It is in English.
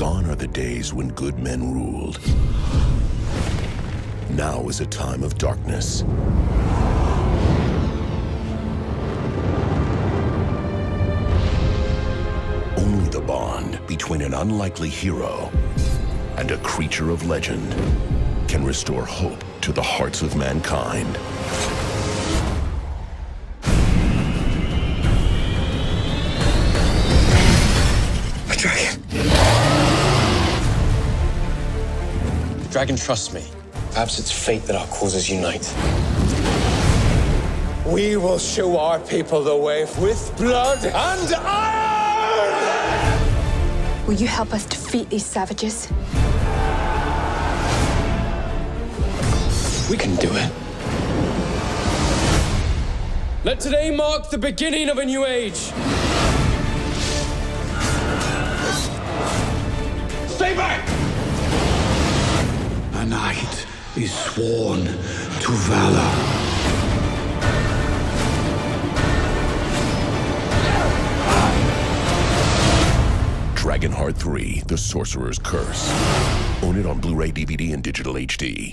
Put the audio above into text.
Gone are the days when good men ruled. Now is a time of darkness. Only the bond between an unlikely hero and a creature of legend can restore hope to the hearts of mankind. Dragon trusts me. Perhaps it's fate that our causes unite. We will show our people the way with blood and iron! Will you help us defeat these savages? We can do it. Let today mark the beginning of a new age. Stay back! Is sworn to valor. Dragonheart 3 The Sorcerer's Curse. Own it on Blu ray, DVD, and digital HD.